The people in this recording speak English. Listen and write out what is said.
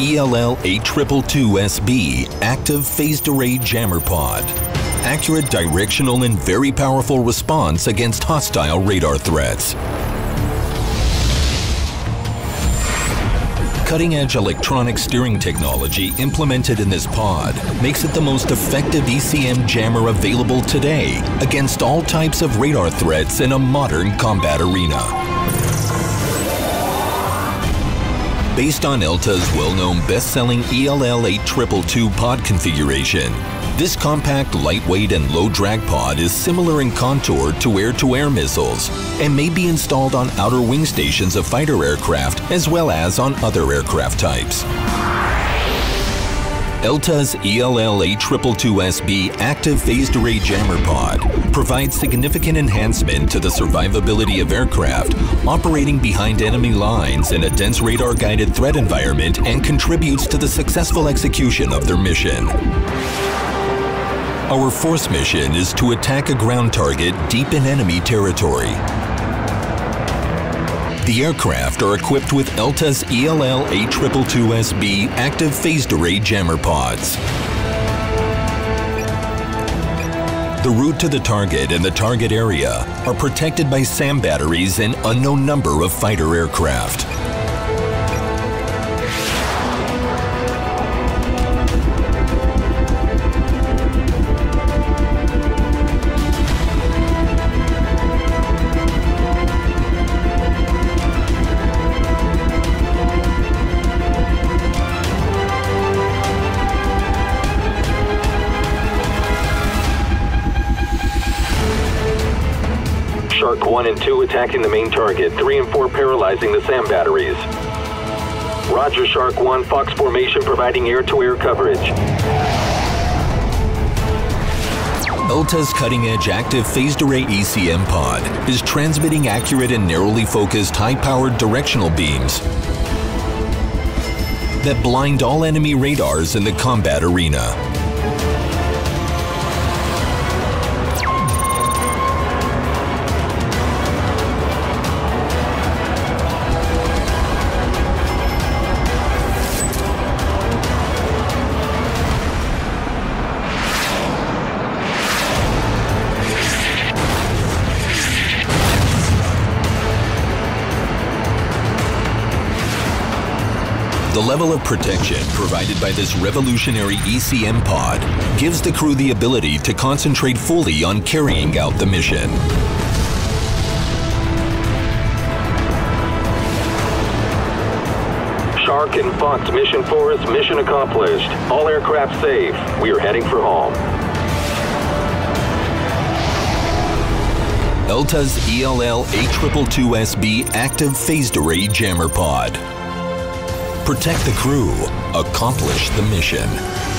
ELL 8222SB Active Phased Array Jammer Pod. Accurate directional and very powerful response against hostile radar threats. Cutting-edge electronic steering technology implemented in this pod makes it the most effective ECM jammer available today against all types of radar threats in a modern combat arena. Based on Elta's well-known best-selling ELL 8222 pod configuration, this compact, lightweight, and low-drag pod is similar in contour to air-to-air missiles and may be installed on outer wing stations of fighter aircraft as well as on other aircraft types. Elta's ELL 8222SB Active Phased Array Jammer Pod provides significant enhancement to the survivability of aircraft operating behind enemy lines in a dense radar-guided threat environment and contributes to the successful execution of their mission. Our force mission is to attack a ground target deep in enemy territory. The aircraft are equipped with Elta's ELL 8222SB active phased array jammer pods. The route to the target and the target area are protected by SAM batteries and unknown number of fighter aircraft. Shark 1 and 2 attacking the main target, 3 and 4 paralyzing the SAM batteries. Roger Shark 1, Fox formation providing air-to-air coverage. Elta's cutting-edge active phased array ECM pod is transmitting accurate and narrowly focused high-powered directional beams that blind all enemy radars in the combat arena. The level of protection provided by this revolutionary ECM pod gives the crew the ability to concentrate fully on carrying out the mission. Shark and Fox mission force, mission accomplished. All aircraft safe. We are heading for home. Elta's ELL 8222SB active phased array jammer pod. Protect the crew, accomplish the mission.